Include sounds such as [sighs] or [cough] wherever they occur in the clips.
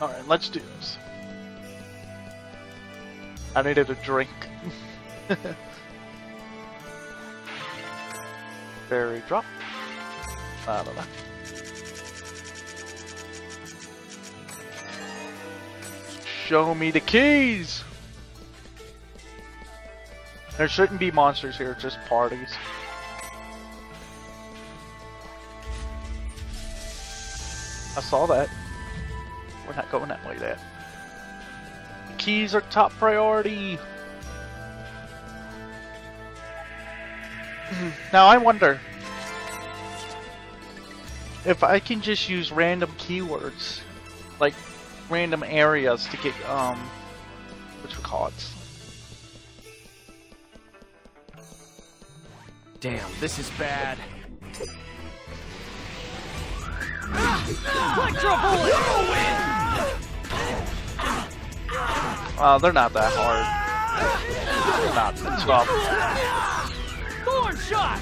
Alright, let's do this. I needed a drink. [laughs] Fairy drop. I don't know. Show me the keys! There shouldn't be monsters here, just parties. I saw that. We're not going that way there. Keys are top priority! [clears throat] now I wonder if I can just use random keywords, like random areas to get, um, what you call it? Damn, this is bad. Uh, they're not that hard. They're not tough. Thorn shot!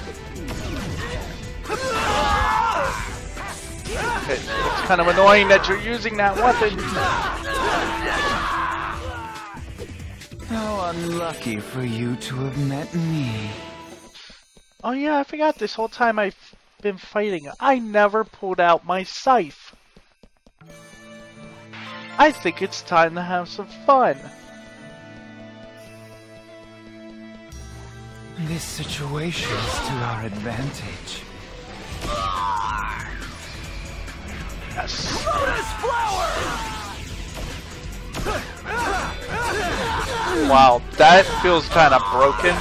It, it's kind of annoying that you're using that weapon. How unlucky for you to have met me. Oh yeah, I forgot this whole time I've been fighting. I never pulled out my scythe. I think it's time to have some fun. This situation is to our advantage. Yes. Wow, that feels kind of broken.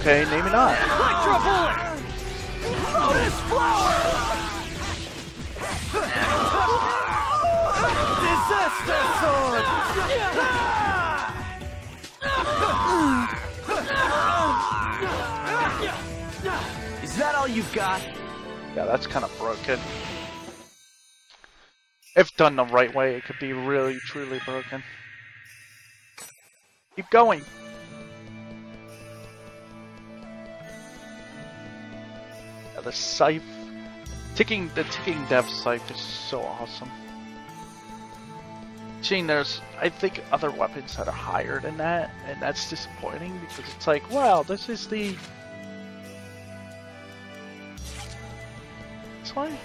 Okay, maybe not. Electro bullet! Lotus flower! Disaster sword! Is that all you've got? Yeah, that's kind of broken. If done the right way, it could be really, truly broken. Keep going. Yeah, the scythe, ticking the ticking death scythe is so awesome. Seeing there's, I think, other weapons that are higher than that, and that's disappointing because it's like, wow, this is the. This way.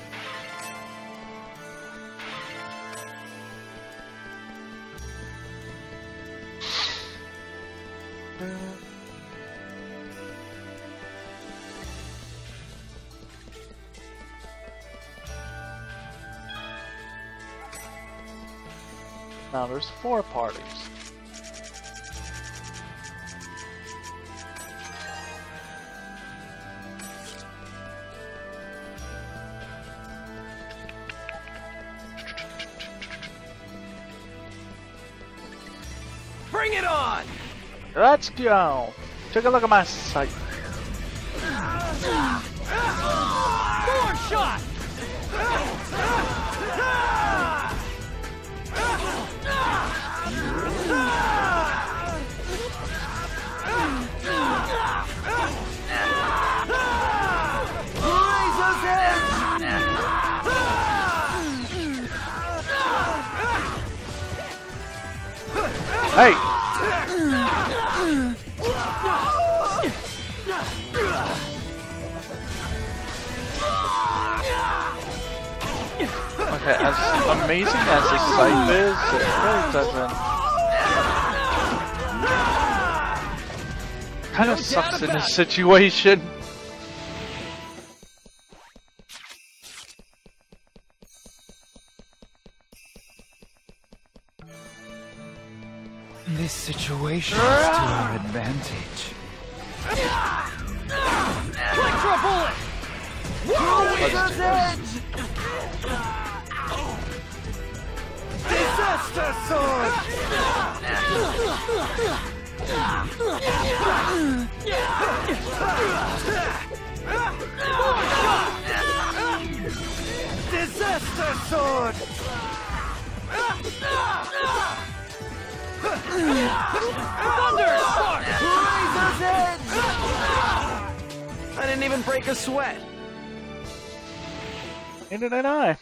[sighs] Now there's four parties. Bring it on! Let's go! Take a look at my scythe. Hey! Okay, as amazing as scythe is, it really doesn't. Kind of sucks in this situation. To our advantage. Break a sweat. Neither did I.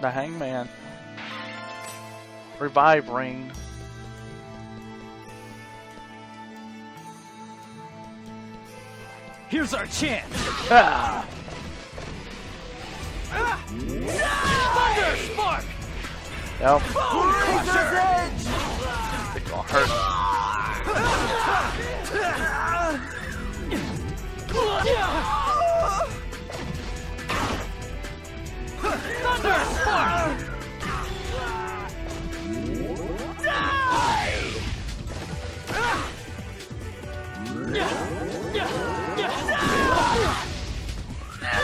The Hangman. Revive ring. Here's our chance. Ah! Thunder Spark! Razor's It's gonna hurt. Thunder Spark!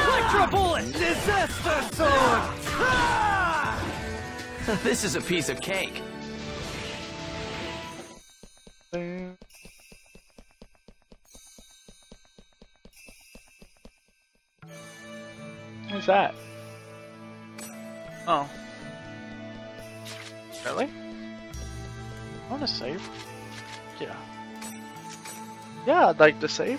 Electro Bullet! Disaster Sword! [laughs] this is a piece of cake. What's that? Oh. Really? I want to save. Yeah. Yeah, I'd like to save.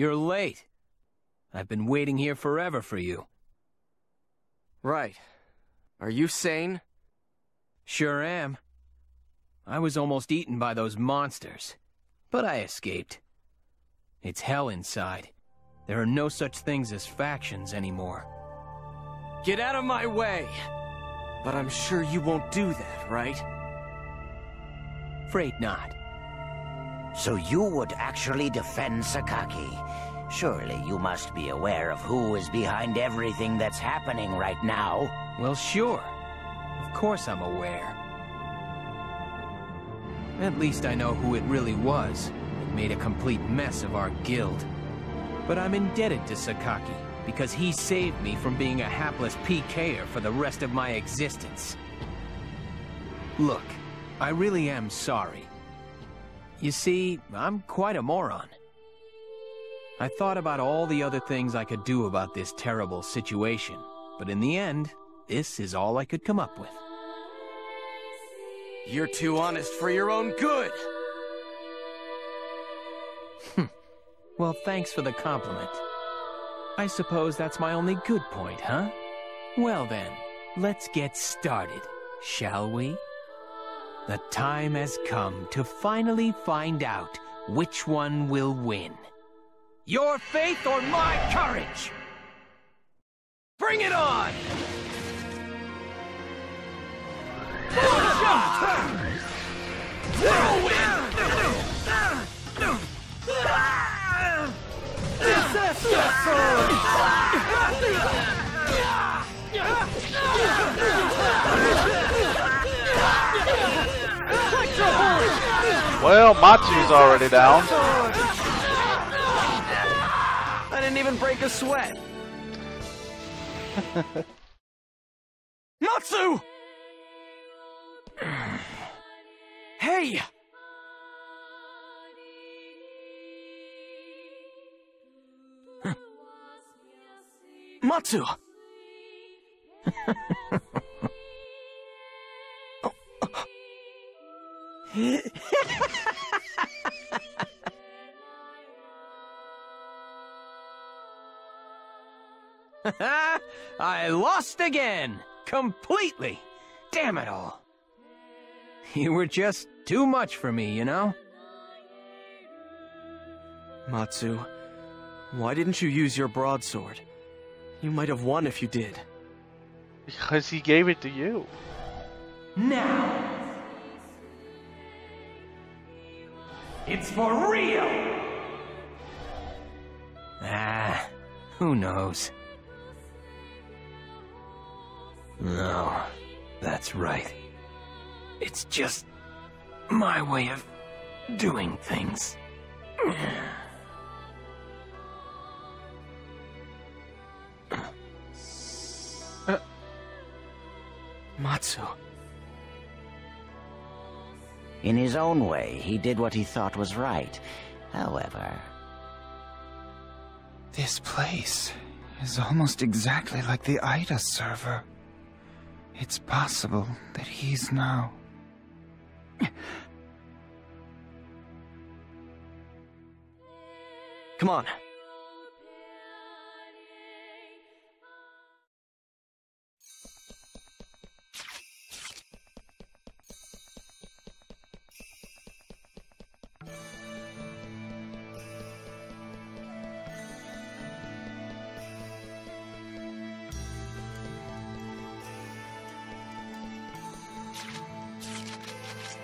You're late. I've been waiting here forever for you. Right. Are you sane? Sure am. I was almost eaten by those monsters, but I escaped. It's hell inside. There are no such things as factions anymore. Get out of my way! But I'm sure you won't do that, right? Afraid not. So you would actually defend Sakaki? Surely you must be aware of who is behind everything that's happening right now. Well, sure. Of course I'm aware. At least I know who it really was It made a complete mess of our guild. But I'm indebted to Sakaki because he saved me from being a hapless PKer for the rest of my existence. Look, I really am sorry. You see, I'm quite a moron. I thought about all the other things I could do about this terrible situation, but in the end, this is all I could come up with. You're too honest for your own good! Hmm. Well, thanks for the compliment. I suppose that's my only good point, huh? Well then, let's get started, shall we? The time has come to finally find out which one will win. Your faith or my courage? Bring it on! Disaster Well, Matsu's already down. I didn't even break a sweat! [laughs] Natsu! [sighs] hey! [sighs] Matsu! [laughs] [laughs] I lost again! Completely! Damn it all! You were just too much for me, you know? Matsu, why didn't you use your broadsword? You might have won if you did. Because he gave it to you. Now! It's for real! Ah, who knows? No, that's right. It's just my way of doing things. Uh, Matsu. In his own way, he did what he thought was right. However, This place is almost exactly like the IDA server. It's possible that he's now. Come on.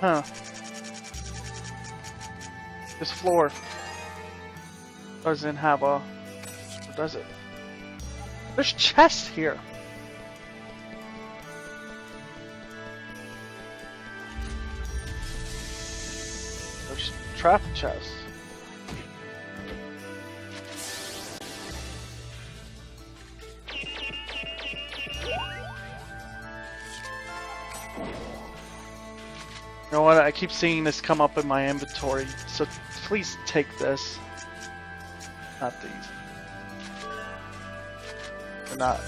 Huh. This floor doesn't have a. Does it? There's chests here. There's trap chests. Know what? I keep seeing this come up in my inventory, so please take this. Not these. They're not.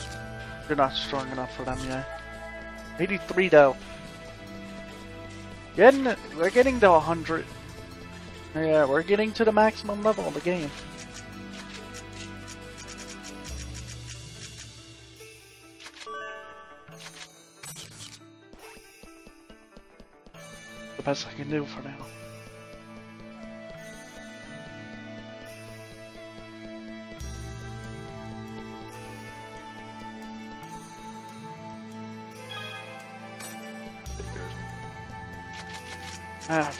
They're not strong enough for them yet. 83 though. Getting. We're getting to 100. Yeah, we're getting to the maximum level of the game. Best I can do for now. Ah.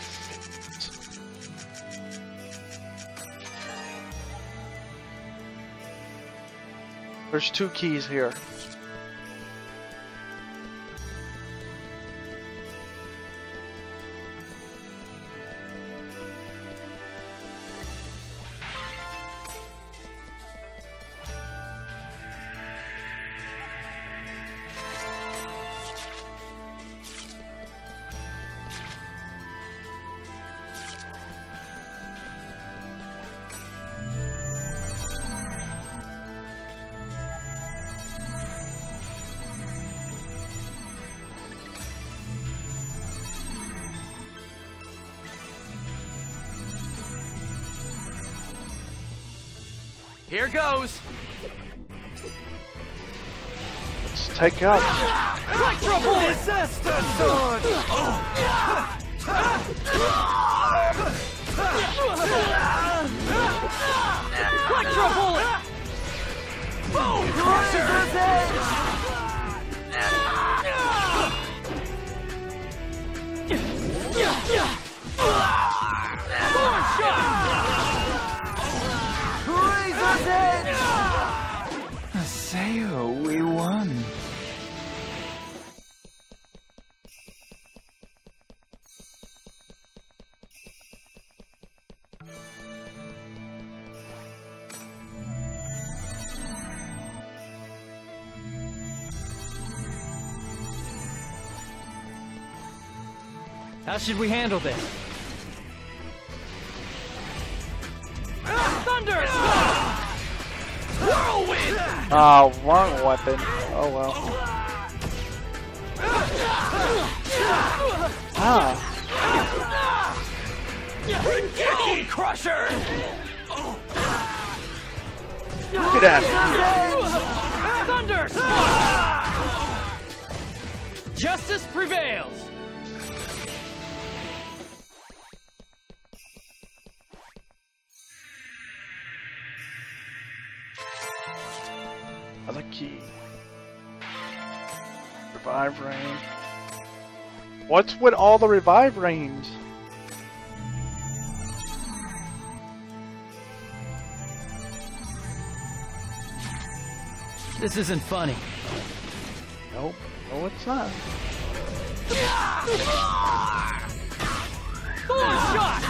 There's two keys here. Here goes! Let's take out. Trouble disaster oh, sword! Electro bullet! Boom! Crusher's edge! Should we handle this? Thunder! Whirlwind! Ah, wrong weapon. Oh well. Ah, Bone Crusher! look at that. Thunder! Justice prevails! What's with all the revive range? This isn't funny. Nope. No, it's not. Thorn shot!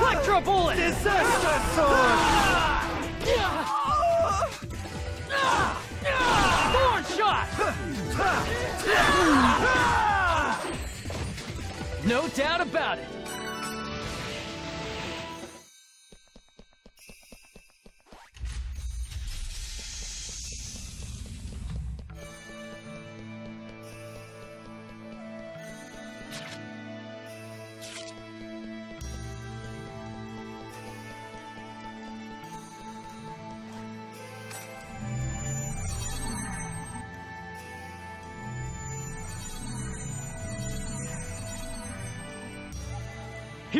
Electro bullet! Thorn shot! No doubt about it.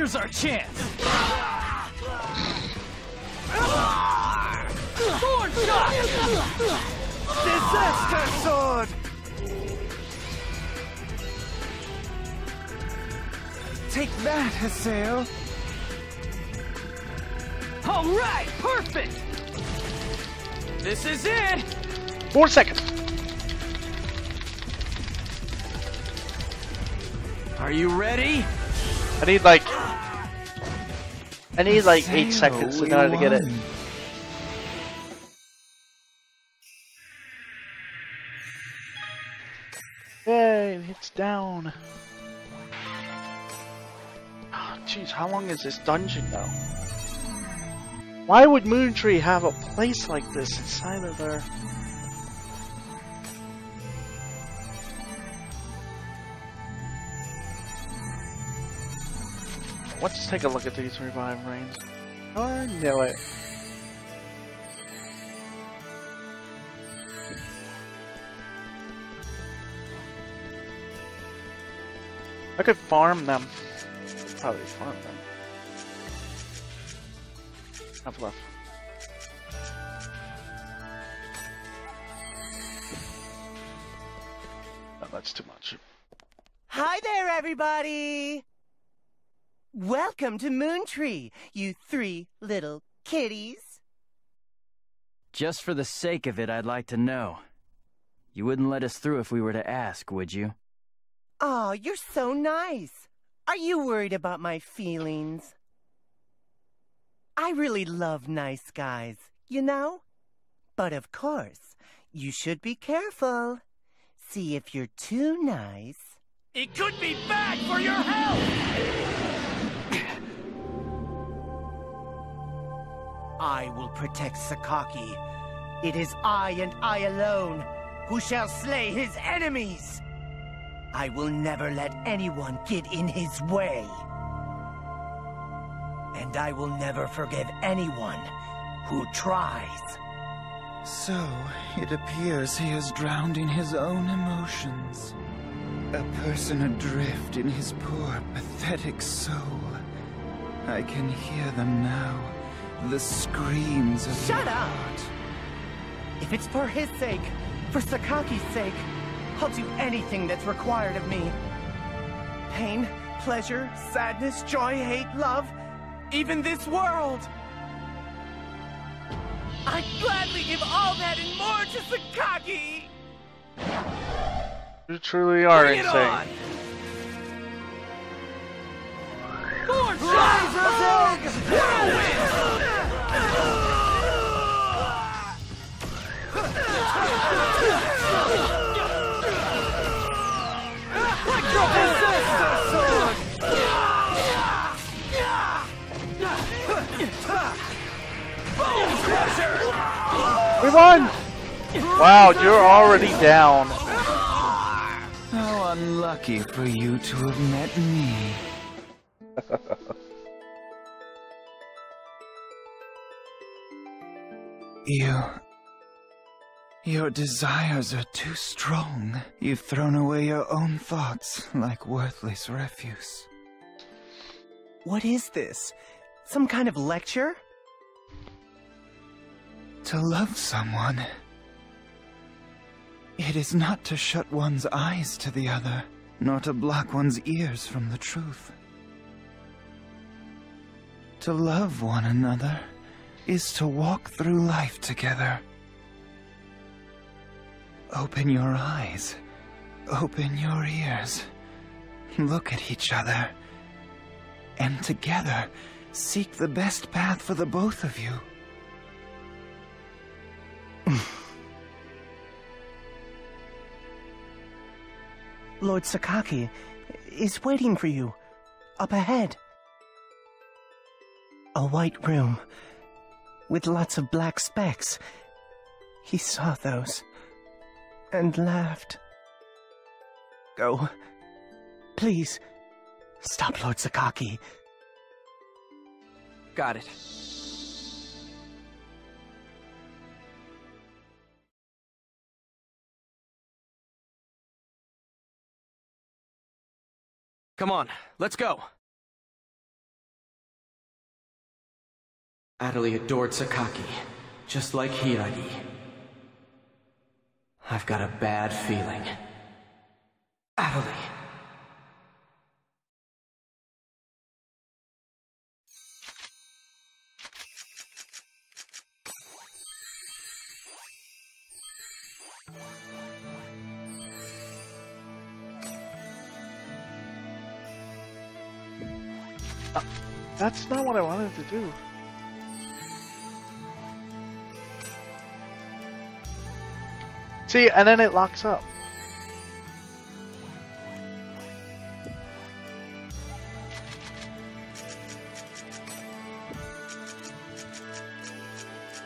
Here's our chance. Thorn shot! Disaster sword! Take that, Haseo. All right, perfect. This is it. Four seconds. Are you ready? I need like. I need like eight Haseo, seconds in order to get it. won. Yay, it's down. Oh, Jeez, how long is this dungeon though? Why would Moontree have a place like this inside of there? Let's take a look at these revive rains. Oh, I knew it. I could farm them. Probably farm them. Have left. No, that's too much. Hi there, everybody! Welcome to Moontree, you three little kitties. Just for the sake of it, I'd like to know. You wouldn't let us through if we were to ask, would you? Aw, you're so nice. Are you worried about my feelings? I really love nice guys, you know? But of course, you should be careful. See if you're too nice. It could be bad for your health! I will protect Sakaki. It is I and I alone who shall slay his enemies. I will never let anyone get in his way. And I will never forgive anyone who tries. So, it appears he is drowned in his own emotions. A person adrift in his poor, pathetic soul. I can hear them now. The screams of Shut the up! heart. If it's for his sake, for Sakaki's sake, I'll do anything that's required of me. Pain, pleasure, sadness, joy, hate, love, even this world. I'd gladly give all that and more to Sakaki! You truly are Bring it insane. on! Thorn shot! We won! Wow, you're already down. How unlucky for you to have met me. [laughs] you. Your desires are too strong. You've thrown away your own thoughts like worthless refuse. What is this? Some kind of lecture? To love someone. It is not to shut one's eyes to the other, nor to block one's ears from the truth. To love one another is to walk through life together. Open your eyes. Open your ears. Look at each other. And together, seek the best path for the both of you. [sighs] Lord Sakaki is waiting for you. Up ahead. A white room. With lots of black specks. He saw those. And laughed. Go. Please. Stop Lord Sakaki. Got it. Come on, let's go. Adderley adored Sakaki, just like Hiiragi. I've got a bad feeling. Adderley. That's not what I wanted to do. See, and then it locks up.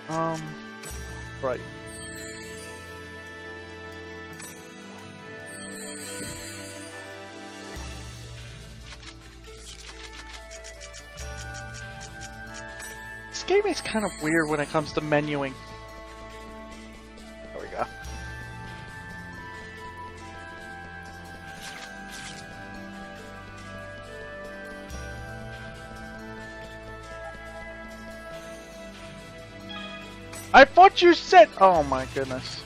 Um, right. Kind of weird when it comes to menuing. There we go. I thought you said. Oh my goodness.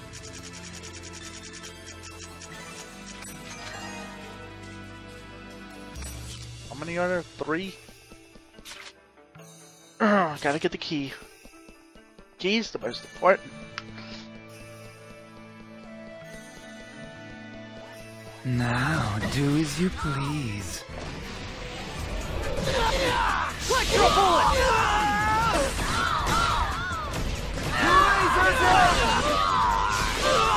How many are there? Three? Gotta get the key. Key's the most important. Now, do as you please.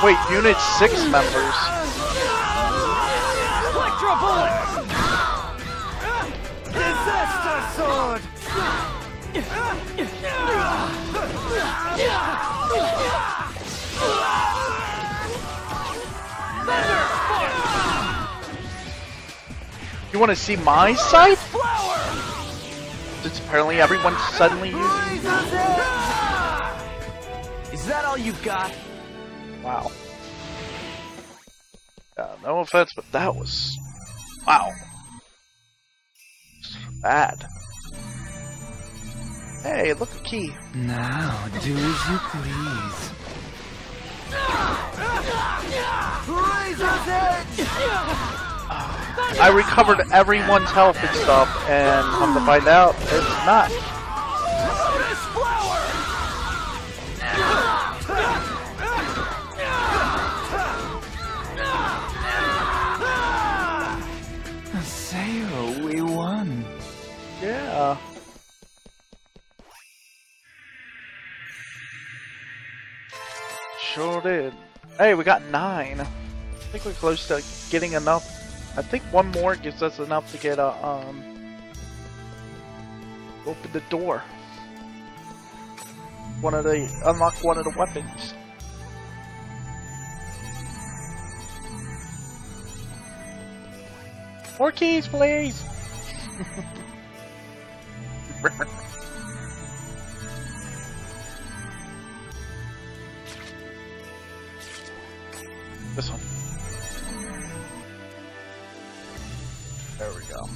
Wait, Unit 6 members. You want to see my side? Since apparently everyone's suddenly using. Is that all you got? Wow. Yeah, no offense, but that was. Wow. Bad. Hey, look a key. Now, do as you please. I recovered everyone's health and stuff, and come to find out, it's not. Sure did. Hey, we got nine. I think we're close to getting enough. I think one more gives us enough to get a um open the door. one of the unlock one of the weapons. More keys, please. [laughs] [laughs] this one. There we go.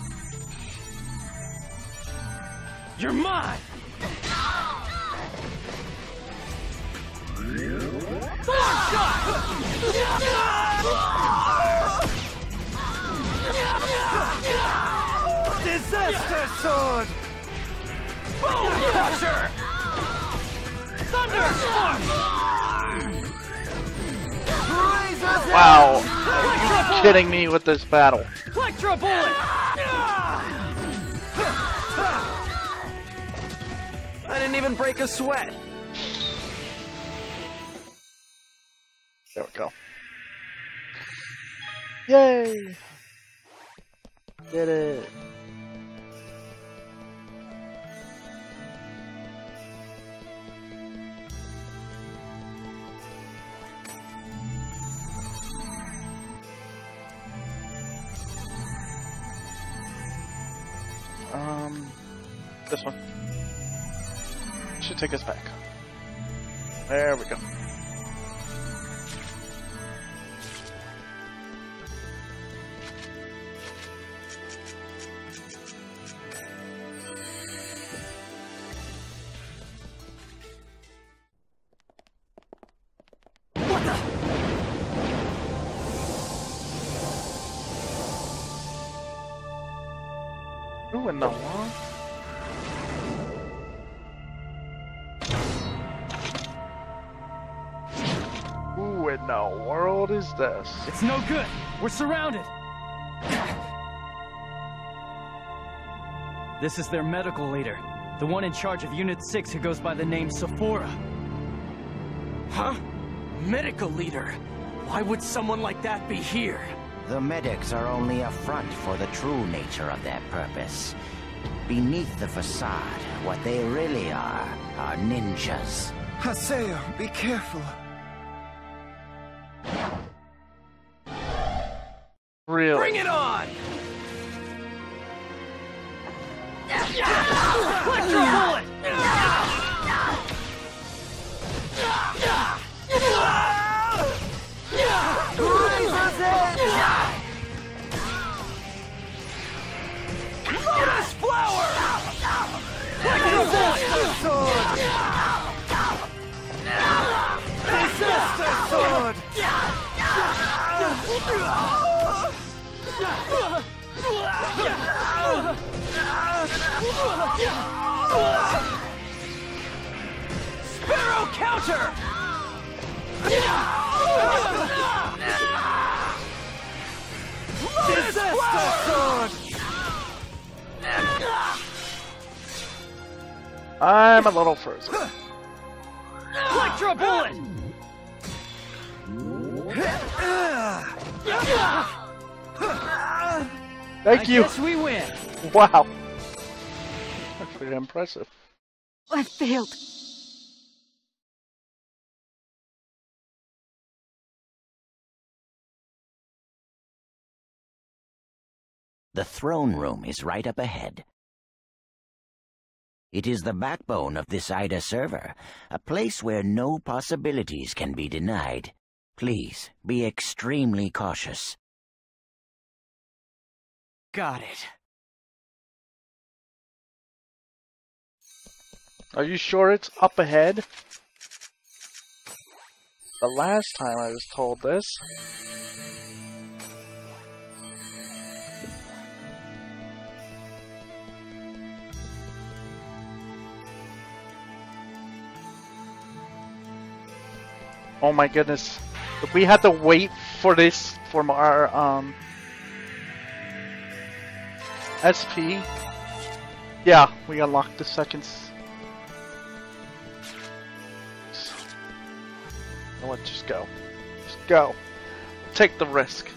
You're mine! Disaster sword! Crusher! Wow, are you kidding me with this battle? Electro bullet! I didn't even break a sweat. There we go. Yay! Did it. Take us back. There we go. This? It's no good. We're surrounded. This is their medical leader. The one in charge of Unit 6 who goes by the name Sephora. Huh? Medical leader? Why would someone like that be here? The medics are only a front for the true nature of their purpose. Beneath the facade, what they really are, are ninjas. Haseo, be careful. Really? Bring it on! Sparrow counter! Disaster! I'm a little frozen. Electro bullet! Thank I you. guess we win. Wow. That's pretty impressive. I failed. The throne room is right up ahead. It is the backbone of this IDA server, a place where no possibilities can be denied. Please, be extremely cautious. Got it. Are you sure it's up ahead? The last time I was told this. Oh my goodness. We had to wait for this from our um SP. Yeah, we unlocked the seconds. let's just go. Just go. Take the risk.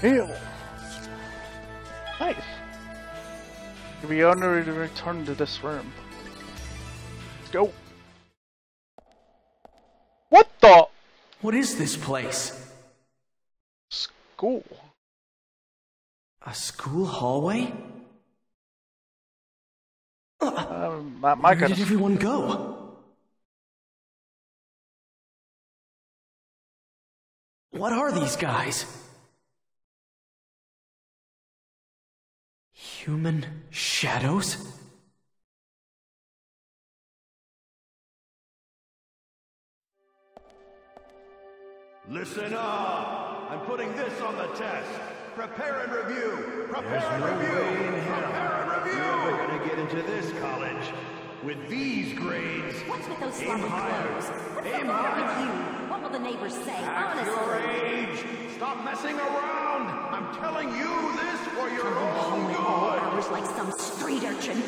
Heal. Nice. You'll be honored to return to this room. Go. What the? What is this place? School. A school hallway? Um, not my Where did everyone go? What are these guys? Human shadows? Listen up! I'm putting this on the test. Prepare and review. Prepare and review. Prepare and review. You're never gonna get into this college with these grades. What's with those Aim sloppy higher. clothes? What's Aim the matter higher. with you? What will the neighbors say? Act your Honestly. age. Stop messing around. I'm telling you this for your Only own all good. hours like some street urchin.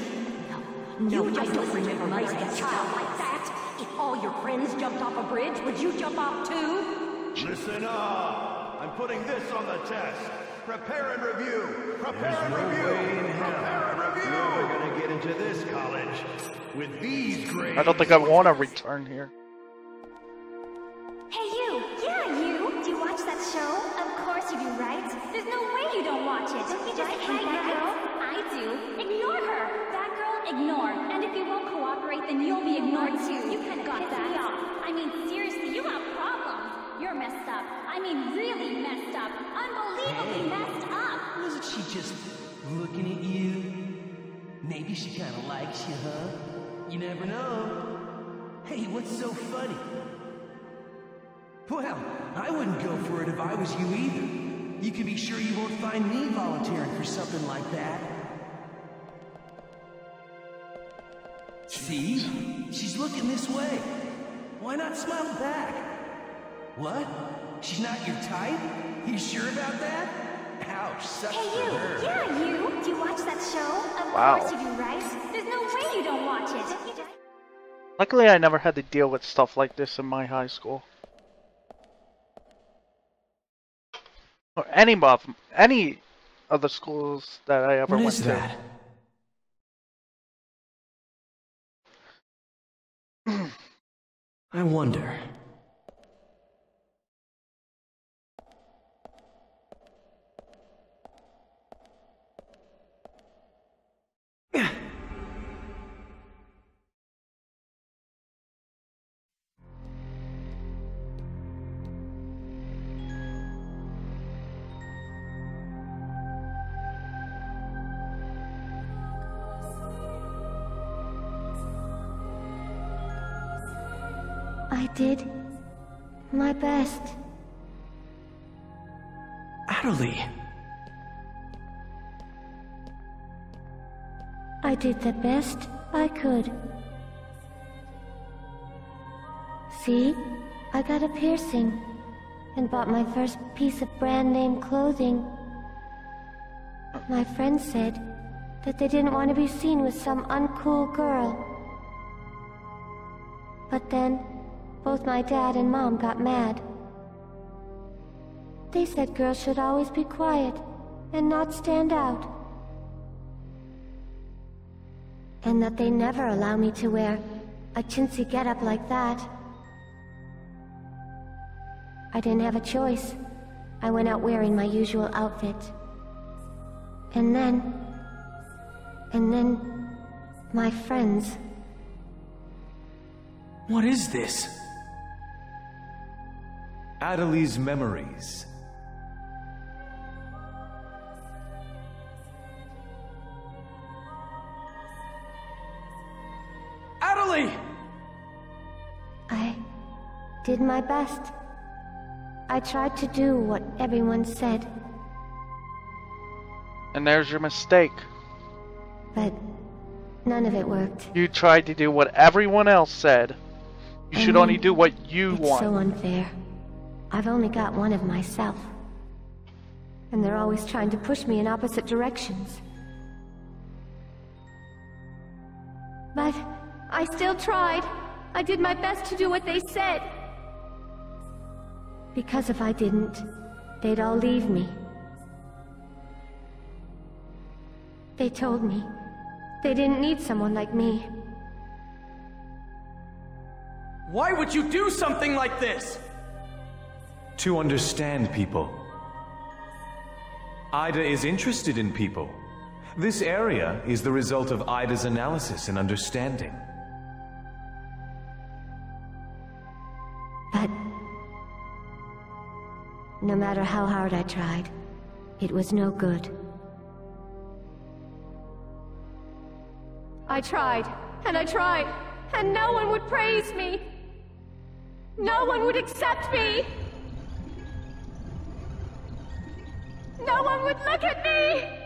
No, you just don't remember me to a child like that. If all your friends jumped off a bridge, would you jump off too? Listen up! I'm putting this on the test. Prepare and review. Prepare and review. Prepare and review. You're never gonna get into this college with these grades. I don't think I want to return here. Hey you! Yeah, you! Do you watch that show? Of course you do, right? There's no way you don't watch it. Don't you just Right, hate that girl? I do. Ignore her. That girl, ignore. And if you won't cooperate, then you'll be ignored too. You kind of got that. Me off. I mean, seriously, you have problems. You're messed up. I mean, really messed up. Unbelievably messed up. Wasn't she just looking at you? Maybe she kind of likes you, huh? You never know. Hey, what's so funny? Well, I wouldn't go for it if I was you either. You can be sure you won't find me volunteering for something like that. See? She's looking this way. Why not smile back? What? She's not your type? You sure about that? Ouch, sucks Hey you! her. Yeah, you! Do you watch that show? Of Wow. course you do, right? There's no way you don't watch it. Just Luckily, I never had to deal with stuff like this in my high school. Or any of any of the schools that I ever What went is to. that? [clears throat] I wonder. I did my best. Atoli. I did the best I could. See? I got a piercing and bought my first piece of brand name clothing. My friends said that they didn't want to be seen with some uncool girl. But then, both my dad and mom got mad. They said girls should always be quiet and not stand out. And that they never allow me to wear a chintzy getup like that. I didn't have a choice. I went out wearing my usual outfit. And then... And then... My friends. What is this? Atoli's memories. Atoli! I did my best. I tried to do what everyone said, And there's your mistake. but none of it worked. You tried to do what everyone else said. You should I only do what you It's want. so unfair. I've only got one of myself. And they're always trying to push me in opposite directions. But I still tried. I did my best to do what they said. Because if I didn't, they'd all leave me. They told me. They didn't need someone like me. Why would you do something like this? To understand people. Ida is interested in people. This area is the result of Ida's analysis and understanding. But... No matter how hard I tried, it was no good. I tried, and I tried, and no one would praise me! No one would accept me! No one would look at me!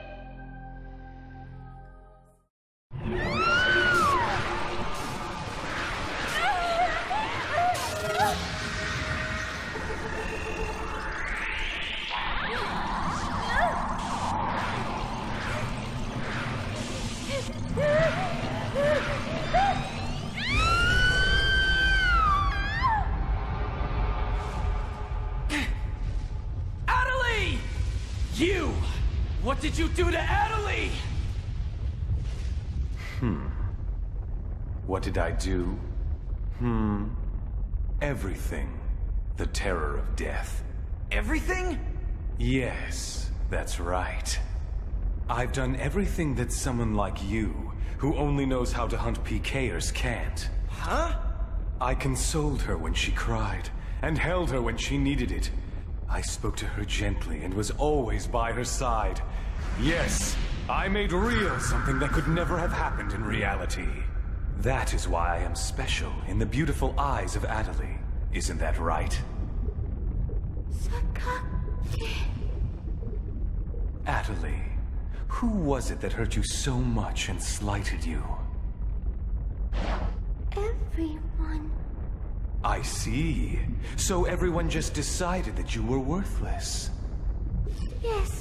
What did you do to Atoli? Hmm. What did I do? Hmm. Everything. The terror of death. Everything? Yes, that's right. I've done everything that someone like you, who only knows how to hunt PKers, can't. Huh? I consoled her when she cried, and held her when she needed it. I spoke to her gently and was always by her side. Yes, I made real something that could never have happened in reality. That is why I am special in the beautiful eyes of Atoli. Isn't that right? Atoli, who was it that hurt you so much and slighted you? Everyone. I see. So everyone just decided that you were worthless. Yes.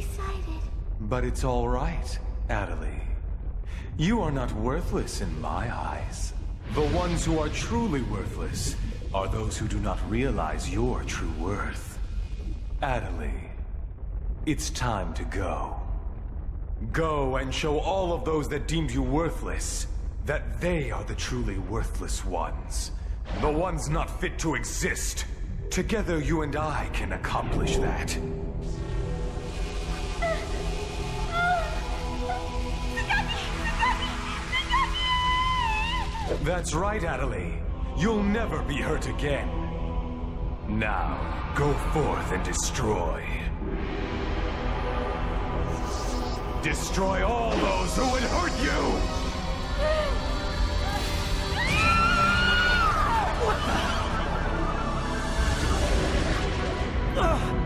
Decided. But it's all right, Atoli. You are not worthless in my eyes. The ones who are truly worthless are those who do not realize your true worth. Atoli, it's time to go. Go and show all of those that deemed you worthless that they are the truly worthless ones. The ones not fit to exist. Together, you and I can accomplish that. That's right, Atoli. You'll never be hurt again. Now, go forth and destroy. Destroy all those who would hurt you! Oh, [gasps] [gasps]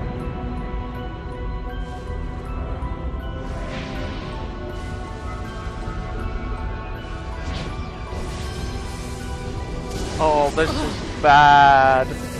this is bad.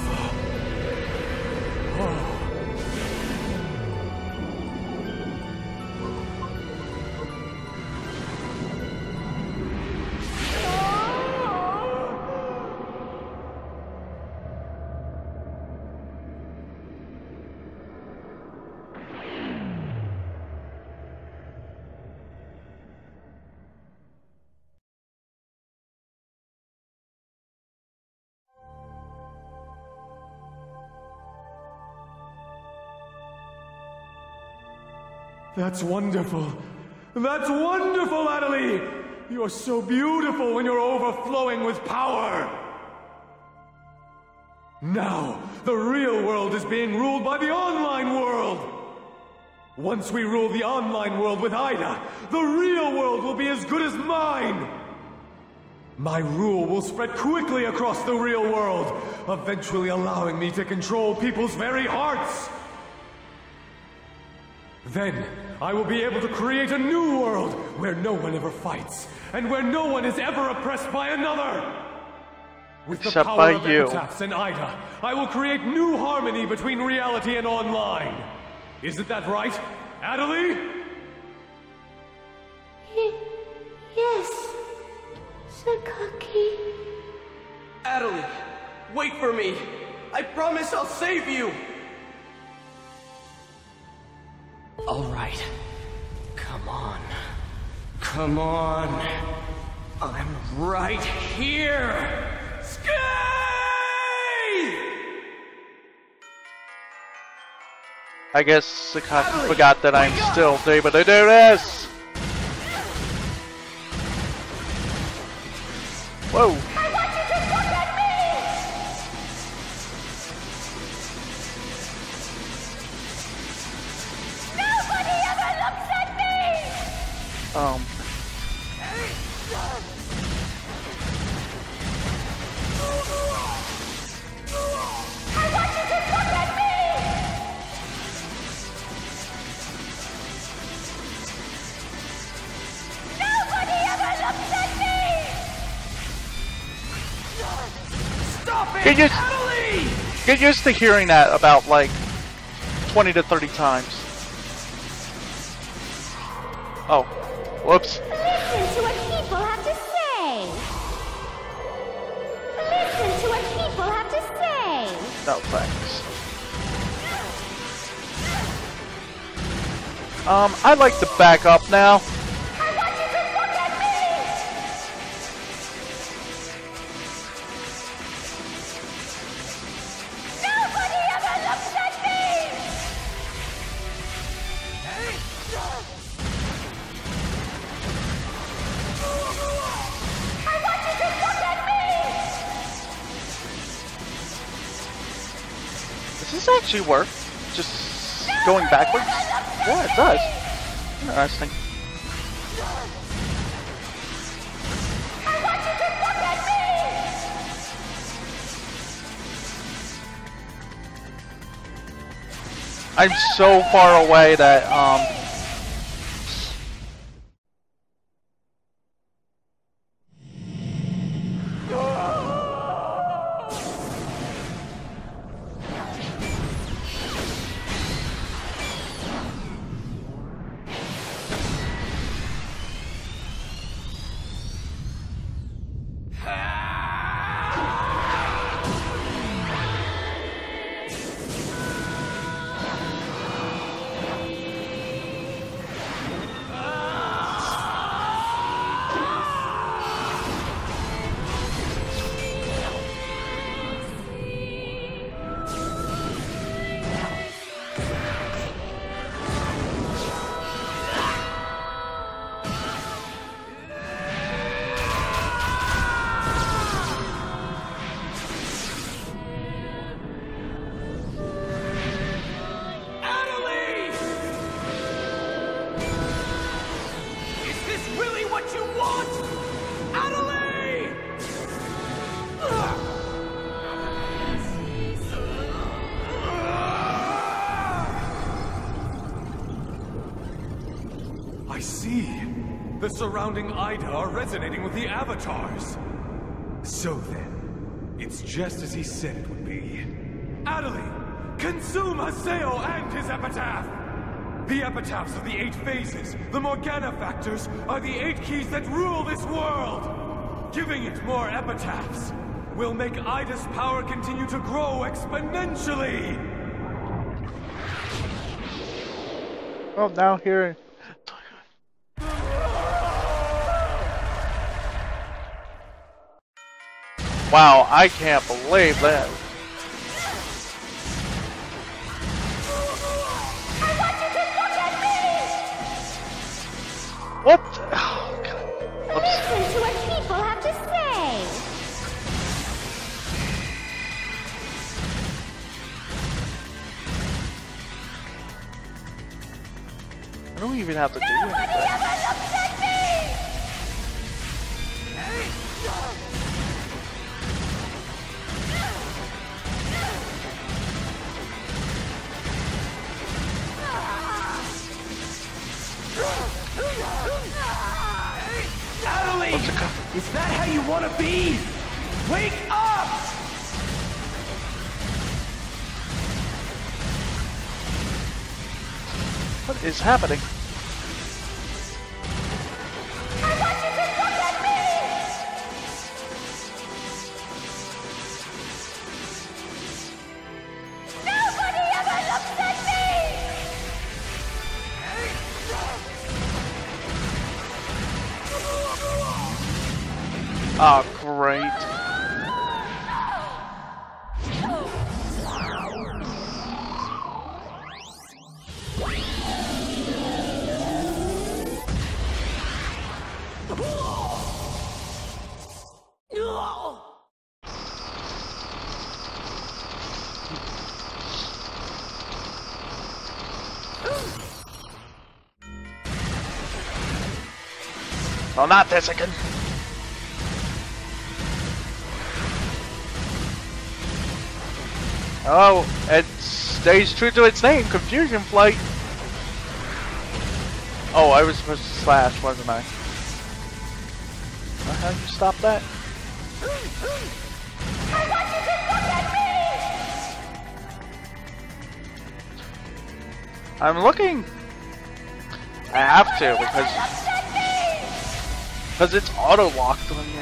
That's wonderful. That's wonderful, Atoli! You're so beautiful when you're overflowing with power! Now, the real world is being ruled by the online world! Once we rule the online world with Ida, the real world will be as good as mine! My rule will spread quickly across the real world, eventually allowing me to control people's very hearts! Then, I will be able to create a new world where no one ever fights, and where no one is ever oppressed by another! With the Except power by of you. Epitaphs and Ida, I will create new harmony between reality and online! Isn't that right, Atoli? Yes. Sakaki. Atoli, wait for me. I promise I'll save you. All right. Come on. Come on. I'm right here. Skeith! I guess Sakaki forgot that I'm still able to do this! Whoa! Um, it! Get used, get used to hearing that about like 20 to 30 times. Oh, whoops. Listen to what people have to say! Listen to what people have to say! No thanks. Um, I'd like to back up now. Actually work? Just going backwards? Yeah, it does. Interesting. I'm so far away that, um... surrounding Ida are resonating with the avatars. So then, it's just as he said it would be. Atoli, consume Haseo and his epitaph! The epitaphs of the eight phases, the Morgana factors, are the eight keys that rule this world! Giving it more epitaphs will make Ida's power continue to grow exponentially! Well, now here... Wow, I can't believe that. Happening? Not this again. Oh, it stays true to its name, Confusion Flight. Oh, I was supposed to slash, wasn't I? How did you stop that? I'm looking. I have to because because it's auto locked on you.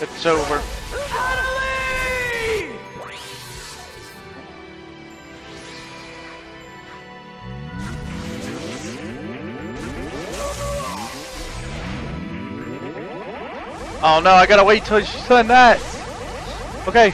It's over. Oh no, I gotta wait till she's done that. Okay.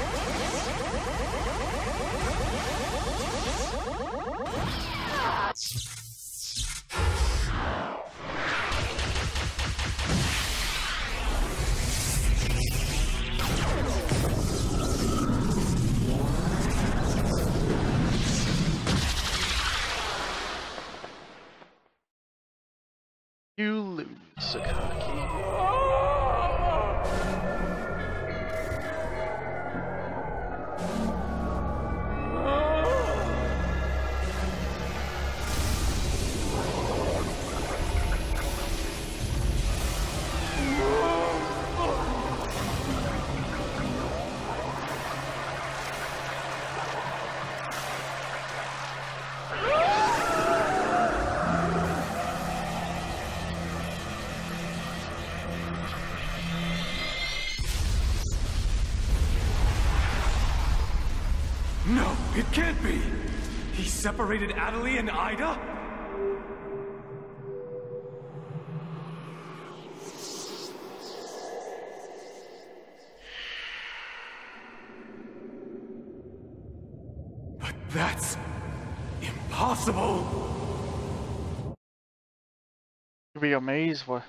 You'd amazed what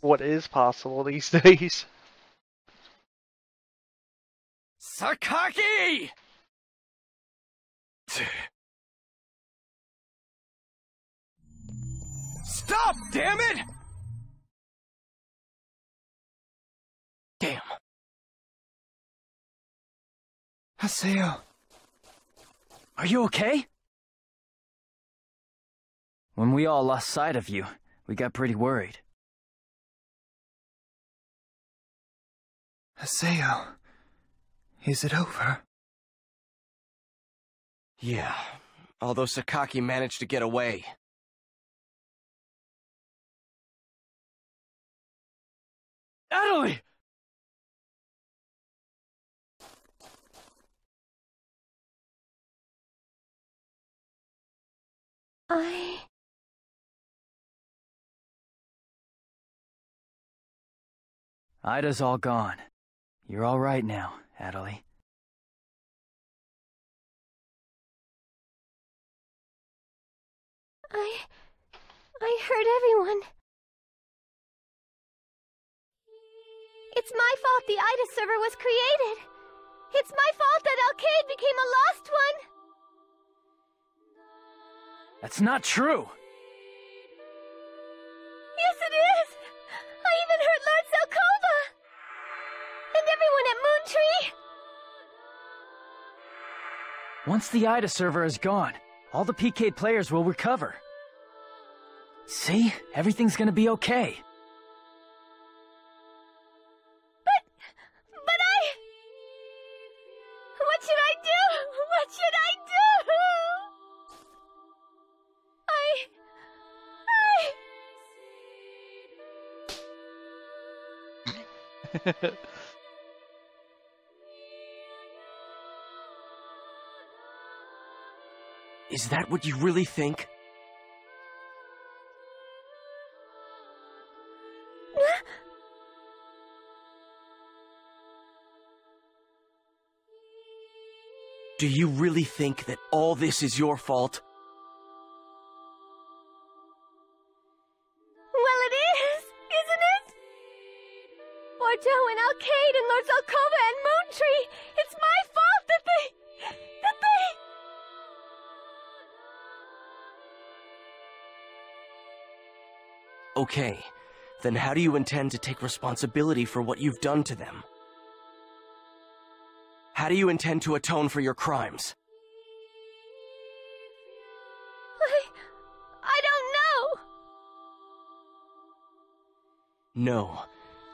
what is possible these [laughs] days. Sakaki! Stop, damn it! Damn. Haseo. Are you okay? When we all lost sight of you, we got pretty worried. Haseo. Is it over? Yeah, although Sakaki managed to get away. Atoli! I... Ida's all gone. You're all right now, Atoli. I... I hurt everyone. It's my fault the Ida server was created. It's my fault that Alkaid became a lost one. That's not true! Yes, it is. I even hurt Lord Zelkova with everyone at Moontree? Once the IDA server is gone, all the PK players will recover. See? Everything's gonna be okay. But... but I... What should I do? What should I do? I... I... [laughs] Is that what you really think? Do you really think that all this is your fault? Well, it is, isn't it? Bordeaux and Alkaid and Lord Zelkova and Moontree. Okay, then how do you intend to take responsibility for what you've done to them? How do you intend to atone for your crimes? I... I don't know. No,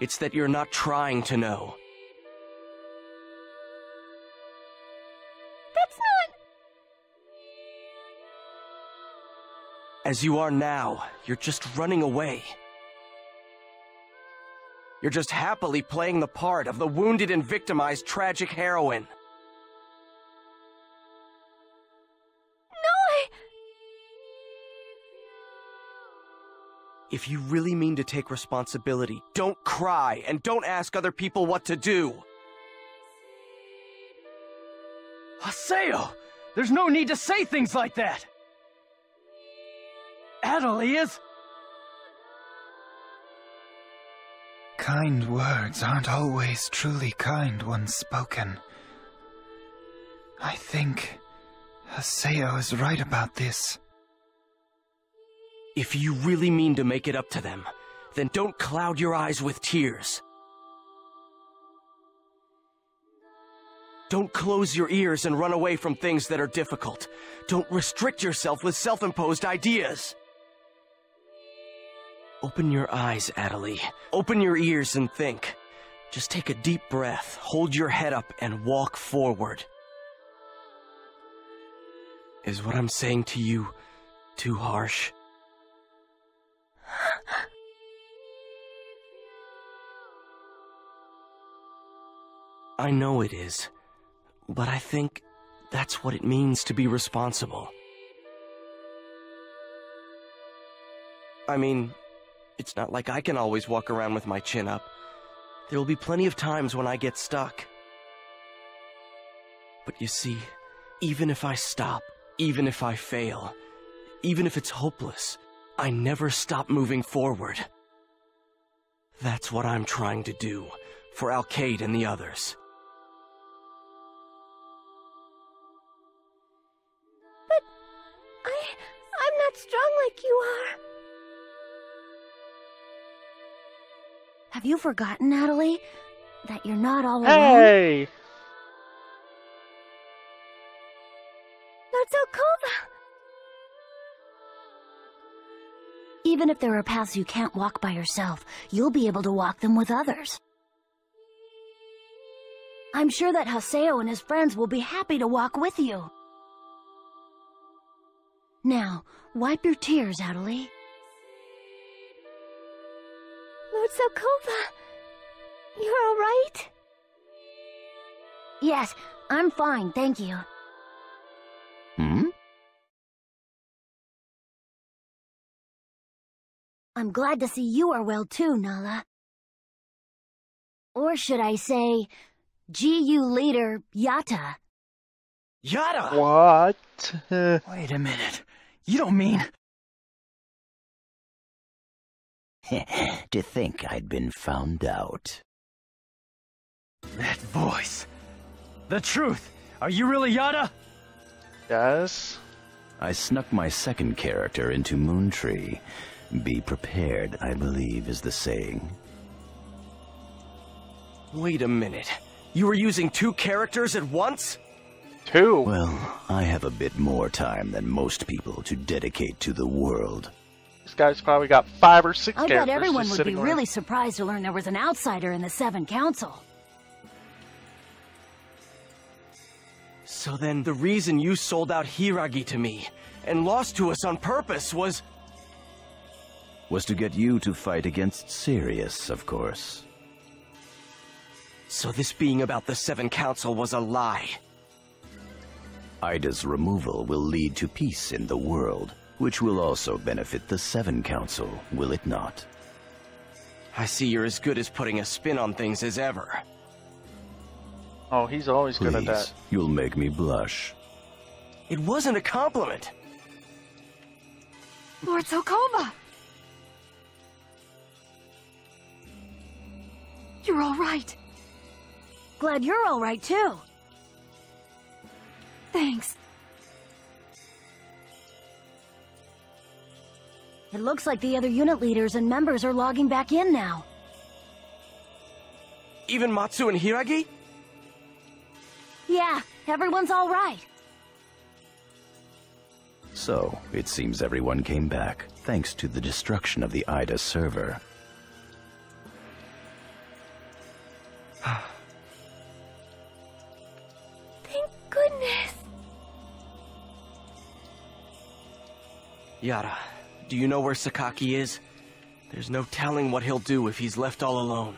it's that you're not trying to know. As you are now, you're just running away. You're just happily playing the part of the wounded and victimized tragic heroine. No, I... If you really mean to take responsibility, don't cry and don't ask other people what to do. Haseo! There's no need to say things like that! Atoli is... Kind words aren't always truly kind when spoken. I think Haseo is right about this. If you really mean to make it up to them, then don't cloud your eyes with tears. Don't close your ears and run away from things that are difficult. Don't restrict yourself with self-imposed ideas. Open your eyes, Atoli. Open your ears and think. Just take a deep breath, hold your head up, and walk forward. Is what I'm saying to you too harsh? I know it is, but I think that's what it means to be responsible. I mean, it's not like I can always walk around with my chin up. There will be plenty of times when I get stuck. But you see, even if I stop, even if I fail, even if it's hopeless, I never stop moving forward. That's what I'm trying to do, for Alkaid and the others. But... I... I'm not strong like you are. Have you forgotten, Natalie? That you're not all alone? Hey! Zelkova! Even if there are paths you can't walk by yourself, you'll be able to walk them with others. I'm sure that Haseo and his friends will be happy to walk with you. Now, wipe your tears, Atoli. Lord Zelkova! You're alright? Yes, I'm fine, thank you. Hmm? I'm glad to see you are well too, Nala. Or should I say, GU leader Yata. Yata! What? Wait a minute. You don't mean... [laughs] to think I'd been found out. That voice. The truth. Are you really Yata? Yes. I snuck my second character into Moontree. Be prepared, I believe, is the saying. Wait a minute. You were using two characters at once? Two? Well, I have a bit more time than most people to dedicate to the world. This guy's probably got five or six I characters bet everyone just would be around. really surprised to learn there was an outsider in the Seven Council. So then the reason you sold out Hiiragi to me and lost to us on purpose was... Was to get you to fight against Sirius, of course. So this being about the Seven Council was a lie. Ida's removal will lead to peace in the world, which will also benefit the Seven Council, will it not? I see you're as good as putting a spin on things as ever. Oh, he's always good at that. you'll make me blush. It wasn't a compliment. Lord Sokoba! You're all right. Glad you're all right, too. Thanks. It looks like the other unit leaders and members are logging back in now. Even Matsu and Hiiragi? Yeah, everyone's all right. So, it seems everyone came back, thanks to the destruction of the Ida server. [sighs] Thank goodness. Yata, do you know where Sakaki is? There's no telling what he'll do if he's left all alone.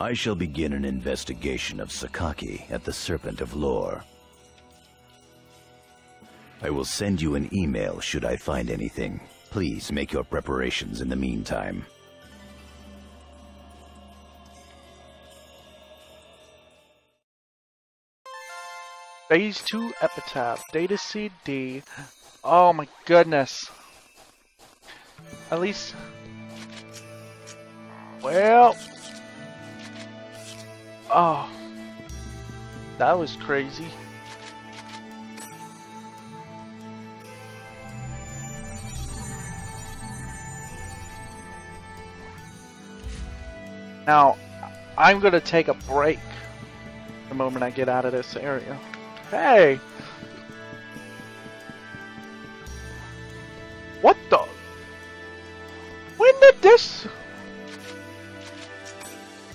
I shall begin an investigation of Sakaki at the Serpent of Lore. I will send you an email should I find anything. Please make your preparations in the meantime. Phase 2 Epitaph, Data Seed D. Oh my goodness. At least... Well... Oh. That was crazy. Now, I'm gonna take a break the moment I get out of this area. Hey!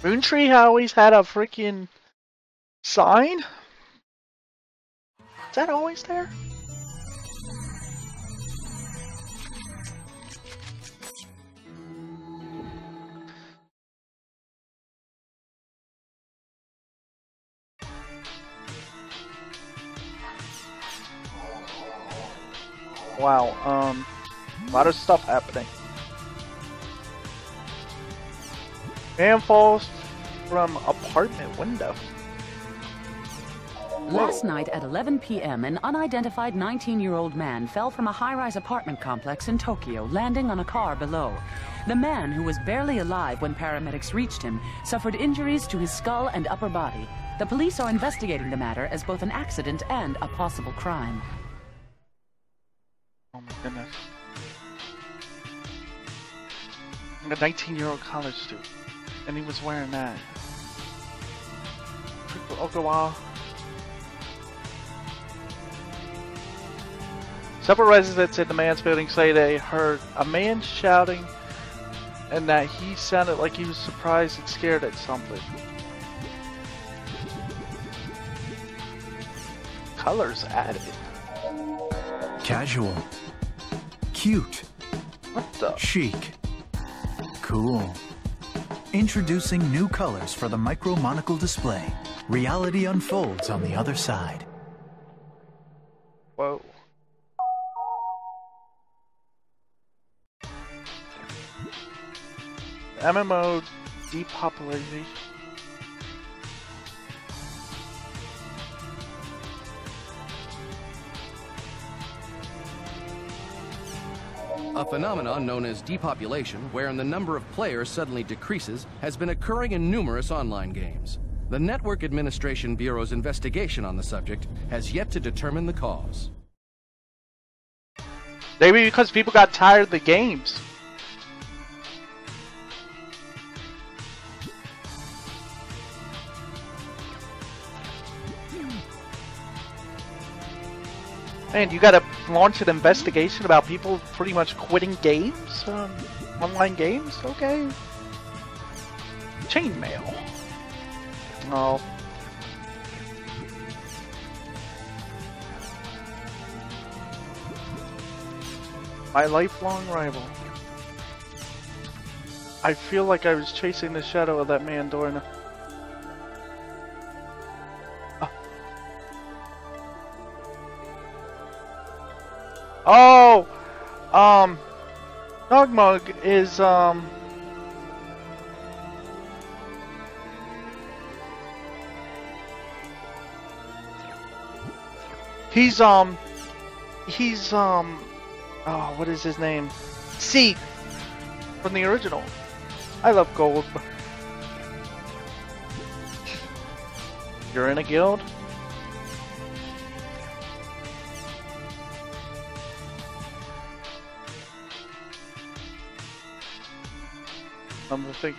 Moontree always had a freaking sign? Is that always there? Wow, um, a lot of stuff happening. Man falls from apartment window. Last night at 11 p.m., an unidentified 19-year-old man fell from a high-rise apartment complex in Tokyo, landing on a car below. The man, who was barely alive when paramedics reached him, suffered injuries to his skull and upper body. The police are investigating the matter as both an accident and a possible crime. Oh my goodness. A 19-year-old college student, and he was wearing that. Okawa. Several residents in the man's building say they heard a man shouting and that he sounded like he was surprised and scared at something. Colors added. Casual. Cute. What the? Chic. Cool. Introducing new colors for the micro monocle display. Reality unfolds on the other side. Whoa. MMO depopulation. A phenomenon known as depopulation, wherein the number of players suddenly decreases, has been occurring in numerous online games. The Network Administration Bureau's investigation on the subject has yet to determine the cause. Maybe because people got tired of the games. Man, you gotta launch an investigation about people pretty much quitting games? Um, online games? Okay. Chainmail. Oh. My lifelong rival. I feel like I was chasing the shadow of that man during. Oh, um, Nogmug is um. He's um, he's um, oh, what is his name? Seek from the original. I love gold. [laughs] You're in a guild? I'm the thing.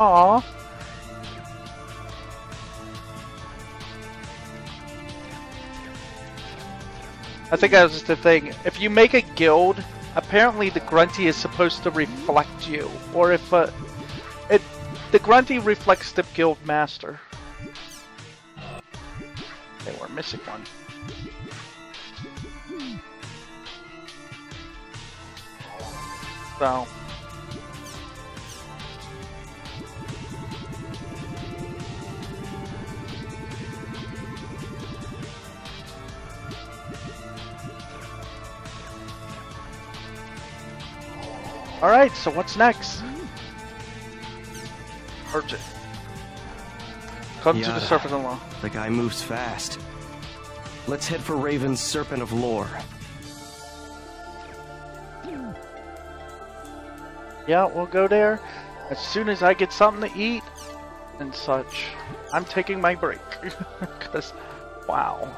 Aww. I think that was the thing. If you make a guild, apparently the grunty is supposed to reflect you, or if uh, it the grunty reflects the guild master. They were missing one. So. Alright, so what's next? Urgent. Come to the surface and law. The guy moves fast. Let's head for Raven's Serpent of Lore. Yeah, we'll go there as soon as I get something to eat and such. I'm taking my break. [laughs] Because, wow.